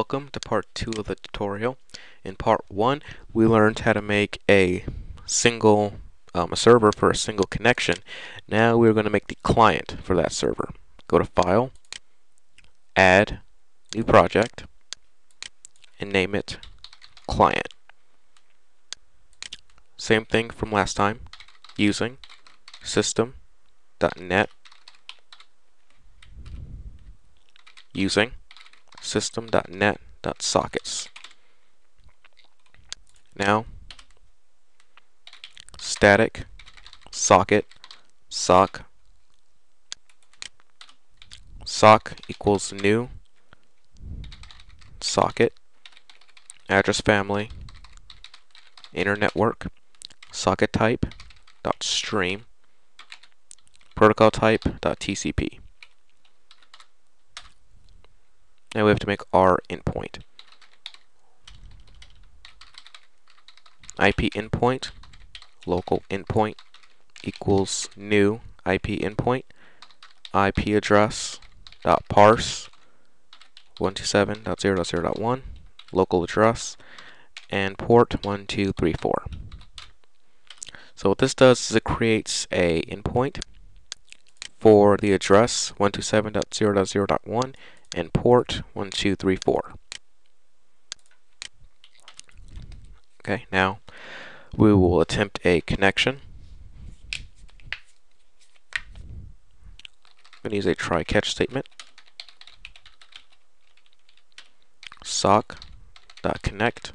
Welcome to part 2 of the tutorial. In part 1 we learned how to make a single um, a server for a single connection. Now we're going to make the client for that server. Go to File, Add, New Project, and name it Client. Same thing from last time, using system.net using system.net.sockets. Now, static socket sock sock equals new socket address family InterNetwork socket type dot stream protocol type dot TCP. Now we have to make our endpoint. IP endpoint, local endpoint equals new IP endpoint, IP address dot parse 127.0.0.1, local address, and port 1234. So what this does is it creates a endpoint for the address 127.0.0.1 and port 1234. Okay, now we will attempt a connection. I'm going to use a try catch statement. sock.connect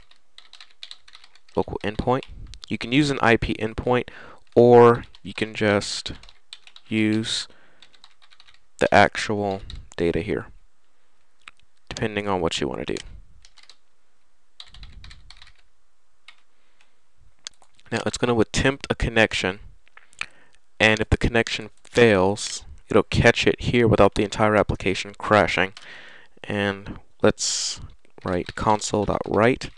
local endpoint. You can use an IP endpoint or you can just use the actual data here depending on what you want to do. Now it's going to attempt a connection and if the connection fails it'll catch it here without the entire application crashing and let's write console.write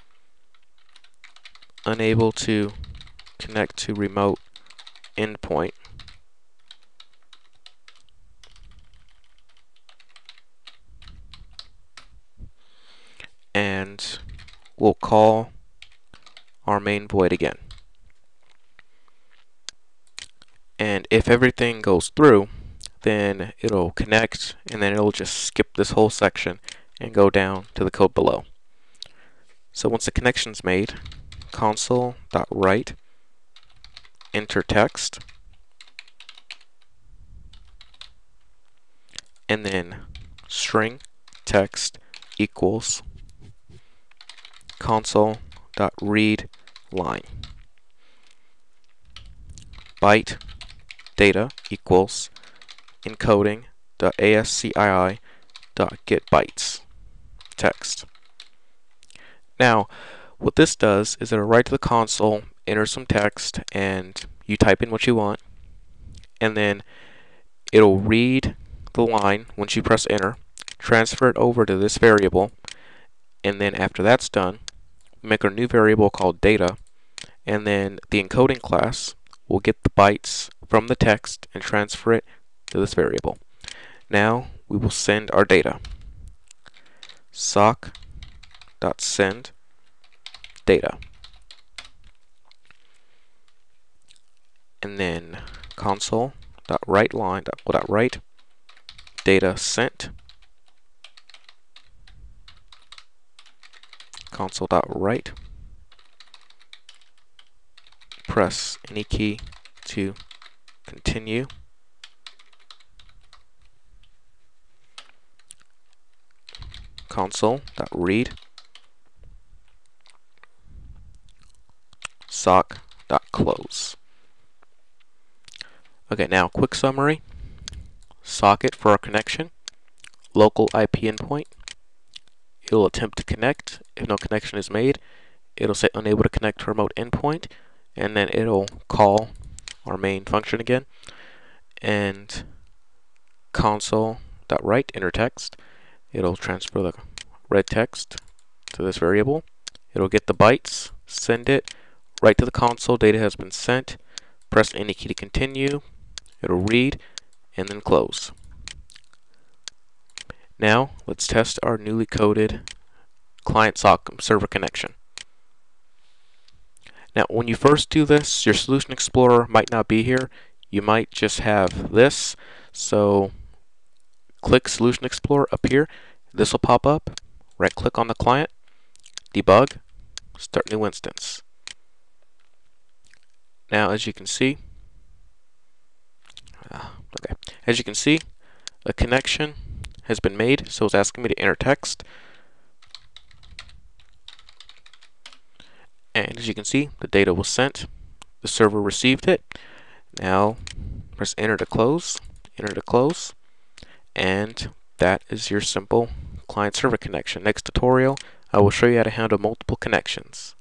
unable to connect to remote endpoint and we'll call our main void again. And if everything goes through, then it'll connect and then it'll just skip this whole section and go down to the code below. So once the connection's made, console.write enter text and then string text equals console.read line. Byte data equals encoding.ascii.get bytes text. Now, what this does is it'll write to the console, enter some text, and you type in what you want, and then it'll read the line once you press enter, transfer it over to this variable, and then after that's done, make a new variable called data, and then the encoding class will get the bytes from the text and transfer it to this variable. Now we will send our data. sock.send data. And then console.write line write data sent console.write. Press any key to continue. console.read sock.close. Okay, now quick summary. Socket for our connection, local IP endpoint, it'll attempt to connect. If no connection is made, it'll say unable to connect to remote endpoint, and then it'll call our main function again, and console.write enter text. It'll transfer the read text to this variable. It'll get the bytes, send it, write to the console, data has been sent, press any key to continue, it'll read, and then close. Now, let's test our newly coded client sock server connection. Now, when you first do this, your Solution Explorer might not be here. You might just have this. So click Solution Explorer up here. This will pop up. Right click on the client, debug, start new instance. Now, as you can see, uh, okay, as you can see, a connection has been made. So it's asking me to enter text. And as you can see, the data was sent. The server received it. Now, press enter to close, enter to close, and that is your simple client server connection. Next tutorial, I will show you how to handle multiple connections.